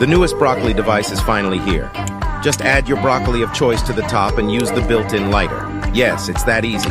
The newest broccoli device is finally here. Just add your broccoli of choice to the top and use the built-in lighter. Yes, it's that easy.